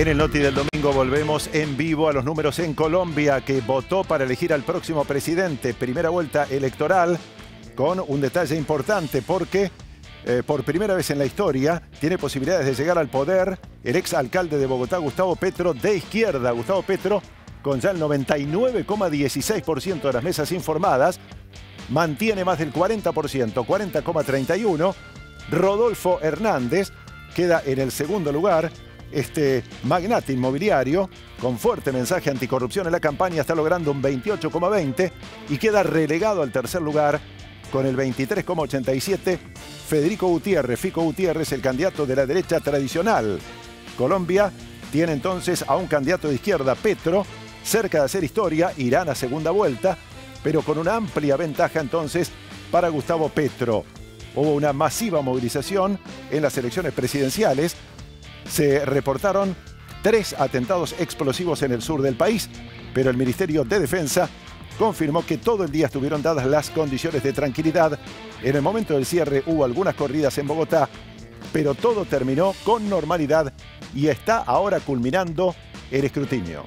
En el Noti del domingo volvemos en vivo a los números en Colombia que votó para elegir al próximo presidente. Primera vuelta electoral con un detalle importante porque eh, por primera vez en la historia tiene posibilidades de llegar al poder el ex alcalde de Bogotá, Gustavo Petro, de izquierda. Gustavo Petro con ya el 99,16% de las mesas informadas, mantiene más del 40%, 40,31%. Rodolfo Hernández queda en el segundo lugar este magnate inmobiliario, con fuerte mensaje anticorrupción en la campaña, está logrando un 28,20 y queda relegado al tercer lugar con el 23,87 Federico Gutiérrez. Fico Gutiérrez, el candidato de la derecha tradicional. Colombia tiene entonces a un candidato de izquierda, Petro, cerca de hacer historia, irán a segunda vuelta, pero con una amplia ventaja entonces para Gustavo Petro. Hubo una masiva movilización en las elecciones presidenciales se reportaron tres atentados explosivos en el sur del país, pero el Ministerio de Defensa confirmó que todo el día estuvieron dadas las condiciones de tranquilidad. En el momento del cierre hubo algunas corridas en Bogotá, pero todo terminó con normalidad y está ahora culminando el escrutinio.